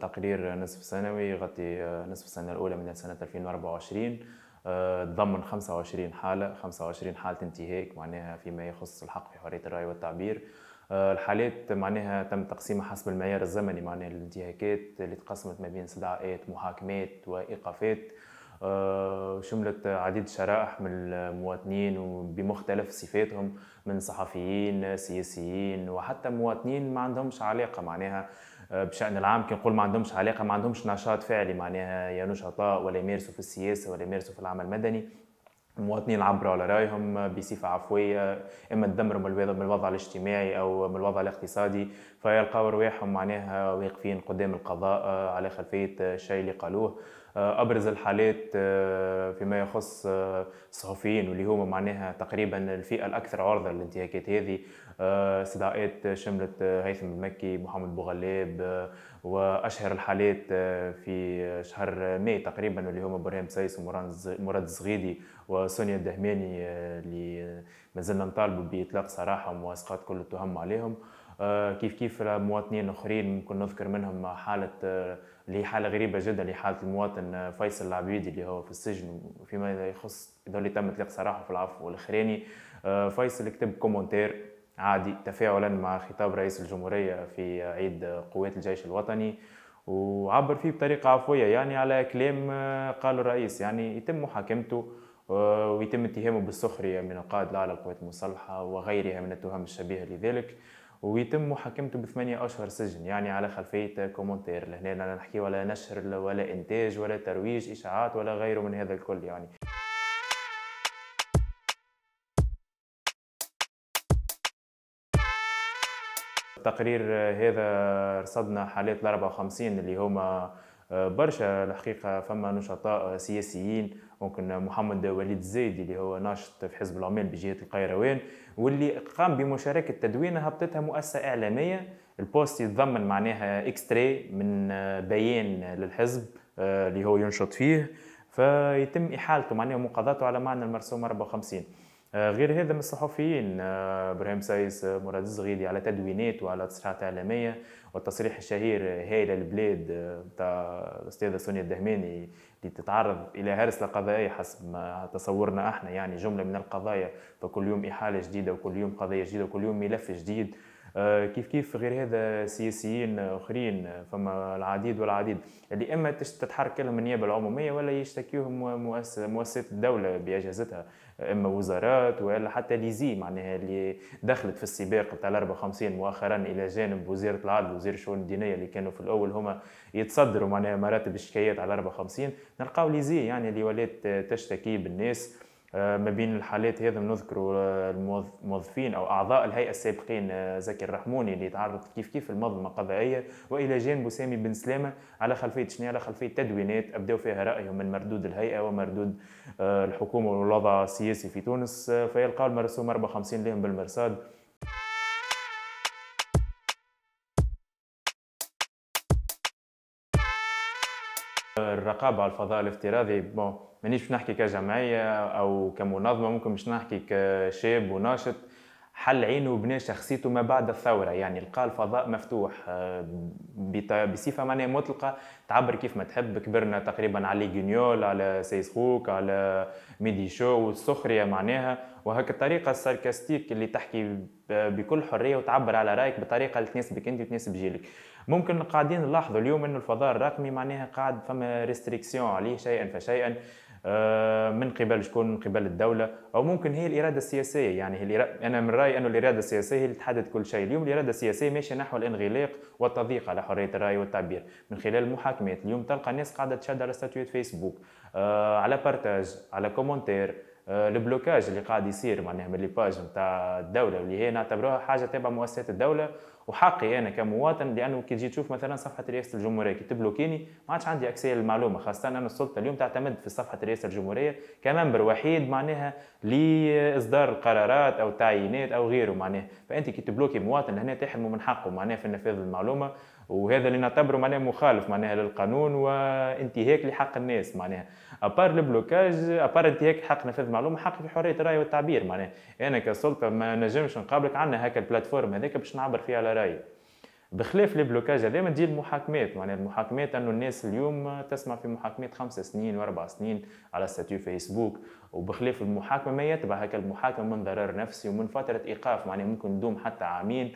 تقرير نصف سنوي يغطي نصف السنة الأولى من سنة 2024 تضمن 25 حالة 25 حالة انتهاك معناها فيما يخص الحق في حرية الرأي والتعبير. الحالات معناها تم تقسيمها حسب المعيار الزمني معناها الانتهاكات اللي تقسمت ما بين استدعاءات محاكمات وإيقافات. آه، شملت عديد شرائح من المواطنين بمختلف صفاتهم من صحفيين سياسيين وحتى مواطنين ما عندهمش علاقة معناها. آه، بشأن العام كي نقول ما عندهمش علاقة ما عندهمش نشاط فعلي معناها يا نشطاء ولا يمارسوا في السياسة ولا يمارسوا في العمل المدني. المواطنين عبروا على رايهم بصفة عفوية إما تدمروا من الوضع الاجتماعي أو من الوضع الاقتصادي فيلقاو رواحهم معناها واقفين قدام القضاء آه، على خلفية الشيء اللي قالوه. آه، أبرز الحالات آه، فيما يخص الصحفيين واللي هما معناها تقريبا الفئة الأكثر عرضة للانتهاكات هذه استدعاءات شملت هيثم المكي محمد بوغلاب وأشهر الحالات في شهر ماي تقريبا اللي هما برهان بسيس ومراد الزغيدي وسونيا الدهماني اللي مازلنا نطالبوا بإطلاق سراحهم واسقاط كل التهم عليهم. آه، كيف كيف مواطنين آخرين ممكن نذكر منهم حالة آه، اللي هي حالة غريبة جدا لحاله المواطن فيصل العبيدي اللي هو في السجن فيما يخص اللي تم اطلاق سراحه في العفو الاخراني آه، فيصل كتب commentaire عادي تفاعلا مع خطاب رئيس الجمهورية في عيد قوات الجيش الوطني. وعبر فيه بطريقة عفوية يعني على كلام قاله الرئيس يعني يتم محاكمته ويتم اتهامه بالسخرية من القائد الأعلى للقوات المسلحة وغيرها من التهم الشبيهة لذلك. ويتم محاكمته بثمانية أشهر سجن يعني على خلفية commentaire لهنا لا نحكي ولا نشر ولا إنتاج ولا ترويج إشاعات ولا غيره من هذا الكل يعني. التقرير هذا رصدنا حالات ال 54 اللي هما آه، برشا الحقيقة فما نشطاء سياسيين ممكن محمد وليد الزايدي اللي هو ناشط في حزب العمال بجهة القيروان واللي قام بمشاركة تدوين هبطتها مؤسسة إعلامية. ال post يتضمن معناها extrait من بيان للحزب آه، اللي هو ينشط فيه. فيتم إحالته معناها ومقاضاته على معنى المرسوم 54 غير هذا من الصحفيين إبراهيم سايس مراد الزغيدي على تدوينات وعلى تصريحات إعلامية والتصريح الشهير هايله البلاد بتاع الأستاذة سونيا الدهماني اللي تتعرض إلى هرسله قضائيه حسب ما تصورنا إحنا يعني جملة من القضايا فكل يوم إحالة جديدة وكل يوم قضيه جديدة وكل يوم ملف جديد. آه، كيف كيف غير هذا سياسيين آخرين فما العديد والعديد اللي إما تتحرك لهم النيابة العمومية ولا يشتكيهم مؤسسات الدولة باجهزتها إما وزارات ولا حتى ليزي معناها اللي دخلت في السباق تاع 54 مؤخرا إلى جانب وزاره العدل وزير الشؤون الدينية اللي كانوا في الأول هما يتصدروا معناها مراتب الشكايات على 54 نلقاو ليزي يعني اللي ولات تشتكي بالناس. ما بين الحالات هذا نذكروا آه، الموظفين أو أعضاء الهيئة السابقين آه، زكي الرحموني اللي تعرض كيف كيف المظلمة قضائية. وإلى جانب سامي بن سلامة على خلفية شنو؟ على خلفية تدوينات ابداوا فيها رايهم من مردود الهيئة ومردود الحكومة والوضع السياسي في تونس. فيلقاو المرسوم 54 لهم بالمرصاد. الرقابة على الفضاء الافتراضي بون مانيش نحكي كجمعية أو كمنظمة ممكن باش نحكي كشاب وناشط. حل عينه وبنى شخصيته ما بعد الثورة. يعني لقى الفضاء مفتوح آه، بصفة معناها مطلقة تعبر كيف ما تحب. كبرنا تقريبا على Guignols على سيس خوك على Midi Show والسخرية معناها. وهكا الطريقة ال sarcastique اللي تحكي بكل حرية وتعبر على رأيك بطريقة اللي تناسبك أنت وتناسب جيلك. ممكن قاعدين نلاحظوا اليوم إنه الفضاء الرقمي معناها قاعد فما restriction عليه شيئا فشيئا. من قبل شكون؟ من قبل الدولة. أو ممكن هي الإرادة السياسية. يعني هي أنا من رأيي أنه الإرادة السياسية هي اللي تحدد كل شيء. اليوم الإرادة السياسية ماشية نحو الانغلاق والتضييق على حرية الرأي والتعبير. من خلال المحاكمات. اليوم تلقى الناس قاعدة تشد على statut فيسبوك آه، على partage على commentaire. آه، ال blocage اللي قاعد يصير معناها من les pages نتاع الدولة واللي هي نعتبروها حاجة تبع مؤسسات الدولة. وحقي أنا كمواطن لأنه كي تجي تشوف مثلا صفحة رئاسة الجمهورية كي تبلوكيني ما عادش عندي accès للمعلومة خاصة ان السلطة اليوم تعتمد في صفحة رئاسة الجمهورية كمنبر وحيد معناها لإصدار القرارات أو التعيينات أو غيره معناها. فأنت كي تبلوكي مواطن لهنا تحرمه من حقه معناها في نفاذ المعلومة. وهذا اللي نعتبره معناها مخالف معناها للقانون وانتهاك لحق الناس معناها. à part ال blocage à part انتهاك حق نفاذ المعلومه حق في حرية الراي والتعبير معناها. أنا كسلطة ما نجمش نقابلك عندنا هكا ال plateforme هذاك باش نعبر فيها على رأيي. بخلاف les blocages هذا تجي المحاكمات معناها المحاكمات أنه الناس اليوم تسمع في محاكمات خمس سنين وأربع سنين على statut فيسبوك. وبخلاف المحاكمة ما يتبع هكا المحاكمة من ضرر نفسي ومن فترة إيقاف معناها ممكن تدوم حتى عامين.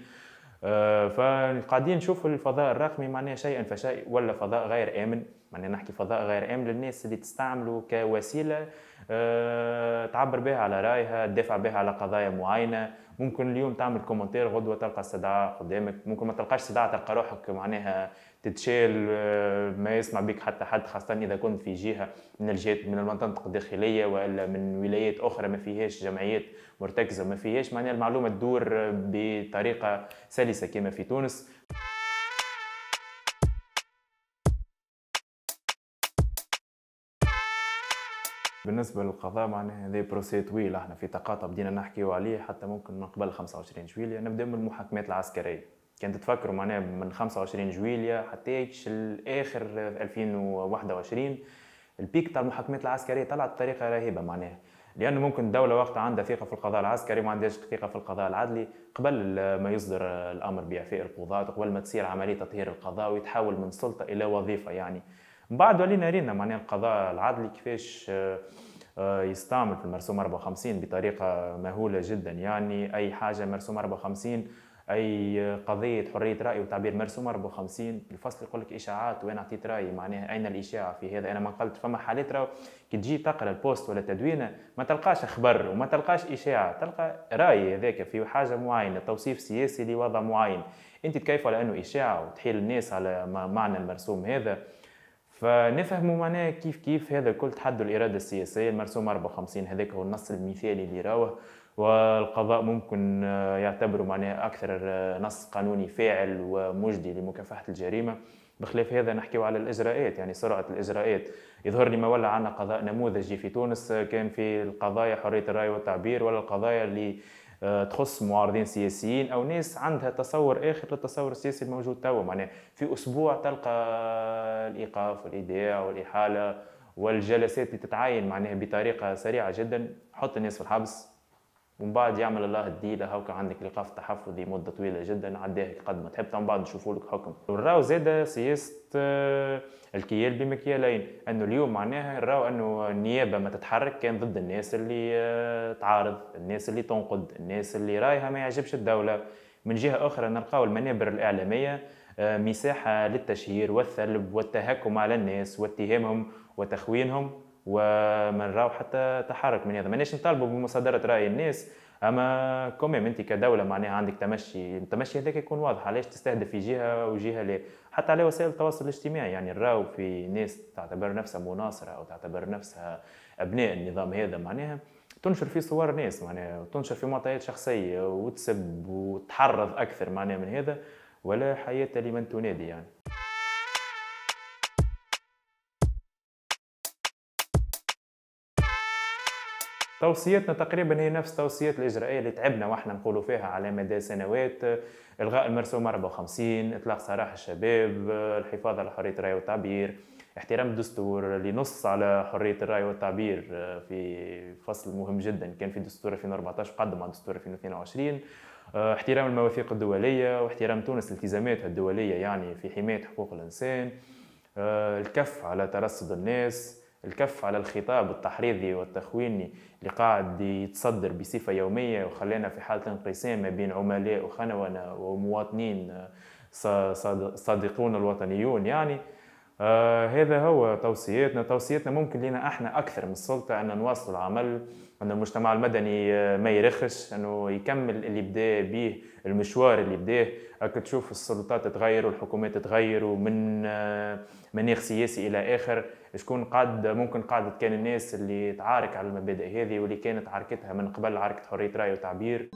فقاعدين نشوفوا الفضاء الرقمي معناها شيئا فشيء ولا فضاء غير آمن. معناها نحكي فضاء غير آمن للناس اللي تستعمله كوسيلة آه، تعبر بها على رأيها تدافع بها على قضايا معينة. ممكن اليوم تعمل كومنتير غدوة تلقى استدعاء قدامك. ممكن ما تلقاش استدعاء تلقى روحك معناها تتشال آه، ما يسمع بك حتى حد خاصة إذا كنت في جهة من الجهات من المنطقة الداخلية وإلا من ولايات أخرى ما فيهاش جمعيات مرتكزة ما فيهاش معناها المعلومة تدور بطريقة سلسة كما في تونس. بالنسبة للقضاء معناها هذا بروسي طويل إحنا في تقاطع بدينا نحكيو عليه حتى ممكن من قبل 25 جويليا نبدأ من المحاكمات العسكرية. كانت تفكروا معناها من 25 جويليا حتى الآخر 2021 البيك تاع المحاكمات العسكرية طلعت بطريقة رهيبة معناها لأنه ممكن الدولة وقتها عندها ثقة في القضاء العسكري وما عندهاش ثقة في القضاء العدلي قبل ما يصدر الأمر بإعفاء القضاة قبل ما تصير عملية تطهير القضاء ويتحول من سلطة إلى وظيفة يعني. من بعد ولينا رينا معناها القضاء العدلي كيفاش آه، آه، يستعمل في المرسوم 54 بطريقة مهولة جدا يعني أي حاجة مرسوم 54 أي قضية حرية رأي وتعبير مرسوم 54 الفصل يقول لك اشاعات وين أعطيت رايي معناها أين الإشاعة في هذا؟ أنا ما قلت. فما حالات راهو كي تجي تقرأ البوست ولا تدوينه ما تلقاش خبر وما تلقاش إشاعة. تلقى رأي هذاك في حاجة معينة توصيف سياسي لوضع معين. أنت تكيف على أنه إشاعة وتحيل الناس على معنى المرسوم هذا؟ فنفهموا معناها كيف كيف هذا الكل تحدوا الإرادة السياسية. المرسوم 54 هذاك هو النص المثالي اللي راوه. والقضاء ممكن آه، يعتبره معناها أكثر آه، نص قانوني فاعل ومجدي لمكافحة الجريمة. بخلاف هذا نحكيو على الإجراءات يعني سرعه الإجراءات. يظهر لي ما ولا عندنا قضاء نموذجي في تونس آه، كان في القضايا حرية الرأي والتعبير ولا القضايا اللي تخص معارضين سياسيين أو ناس عندها تصور آخر للتصور السياسي الموجود توا. معناها في أسبوع تلقى الإيقاف والإيداع والإحالة والجلسات اللي تتعاين معناها بطريقة سريعة جدا. حط الناس في الحبس. ومن بعد يعمل الله الديله هاكا عندك ايقاف تحفظي مدة طويلة جدا عداها قد ما تحب من بعد نشوفوا لك حكم. وراو زاد سياسه الكيال بمكيالين. إنه اليوم معناها نراو إنه النيابة ما تتحرك كان ضد الناس اللي آه، تعارض الناس اللي تنقد الناس اللي رايها ما يعجبش الدولة. من جهة أخرى نلقاو المنابر الإعلامية آه، مساحة للتشهير والثلب والتهكم على الناس واتهامهم وتخوينهم. وما نراو حتى تحرك من هذا. ماناش نطالبوا بمصادرة رأي الناس أما كوميم أنت كدولة معناها عندك تمشي التمشي هذاك يكون واضح علاش تستهدف في جهة وجهة لا؟ حتى على وسائل التواصل الاجتماعي يعني نراو في ناس تعتبر نفسها مناصرة أو تعتبر نفسها أبناء النظام هذا معناها تنشر في صور ناس معناها تنشر في معطيات شخصية وتسب وتحرض أكثر معناها من هذا ولا حياة لمن تنادي يعني. توصيتنا تقريبا هي نفس التوصيات الإجرائية اللي تعبنا وإحنا نقولوا فيها على مدى سنوات. إلغاء المرسوم 54 إطلاق سراح الشباب الحفاظ على حرية الرأي والتعبير احترام الدستور اللي نص على حرية الرأي والتعبير في فصل مهم جدا. كان في دستور 2014 قدم على دستور 2022 احترام المواثيق الدولية واحترام تونس التزاماتها الدولية يعني في حماية حقوق الإنسان. الكف على ترصد الناس. الكف على الخطاب التحريضي والتخويني اللي قاعد يتصدر بصفة يومية وخلانا في حالة انقسام ما بين عملاء وخنونة ومواطنين صادقون الوطنيون. يعني آه هذا هو توصياتنا. توصياتنا ممكن لنا إحنا أكثر من السلطة أن نواصل العمل أن المجتمع المدني آه، ما يرخش أنه يكمل اللي بدا به المشوار اللي بداه راك تشوف السلطات تتغير والحكومات تتغير ومن آه، مناخ سياسي إلى آخر شكون قاد ممكن قاعدة كان الناس اللي تعارك على المبادئ هذه واللي كانت عركتها من قبل عركة حرية رأي وتعبير.